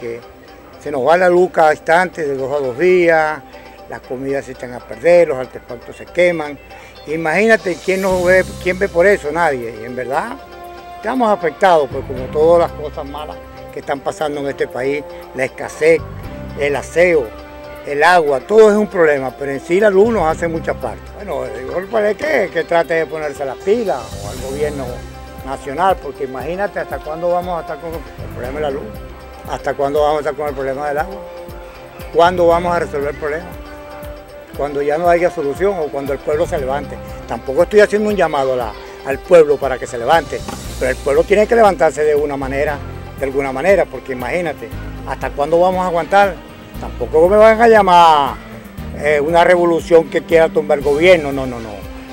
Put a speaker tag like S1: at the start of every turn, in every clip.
S1: porque se nos va la luz cada instante, de dos a dos días, las comidas se echan a perder, los artefactos se queman. Imagínate quién, no ve, quién ve por eso, nadie. Y en verdad estamos afectados, pues como todas las cosas malas que están pasando en este país, la escasez, el aseo, el agua, todo es un problema, pero en sí la luz nos hace mucha parte. Bueno, igual parece que, que trate de ponerse las pilas o al gobierno nacional, porque imagínate hasta cuándo vamos a estar con el problema de la luz, hasta cuándo vamos a estar con el problema del agua, cuándo vamos a resolver el problema, cuando ya no haya solución o cuando el pueblo se levante. Tampoco estoy haciendo un llamado al pueblo para que se levante, pero el pueblo tiene que levantarse de una manera, de alguna manera, porque imagínate, hasta cuándo vamos a aguantar Tampoco me van a llamar eh, una revolución que quiera tumbar el gobierno, no, no, no.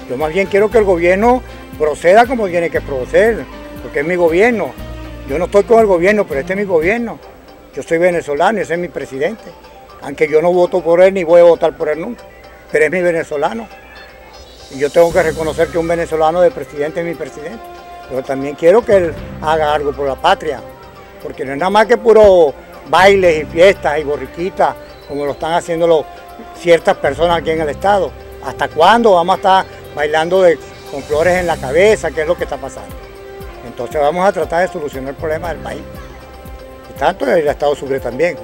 S1: Yo más bien quiero que el gobierno proceda como tiene que proceder, porque es mi gobierno. Yo no estoy con el gobierno, pero este es mi gobierno. Yo soy venezolano y ese es mi presidente. Aunque yo no voto por él ni voy a votar por él nunca, pero es mi venezolano. Y yo tengo que reconocer que un venezolano de presidente es mi presidente. Pero también quiero que él haga algo por la patria, porque no es nada más que puro bailes y fiestas y borriquitas, como lo están haciendo ciertas personas aquí en el estado. ¿Hasta cuándo vamos a estar bailando con flores en la cabeza? ¿Qué es lo que está pasando? Entonces vamos a tratar de solucionar el problema del país. Y tanto el estado sufre también.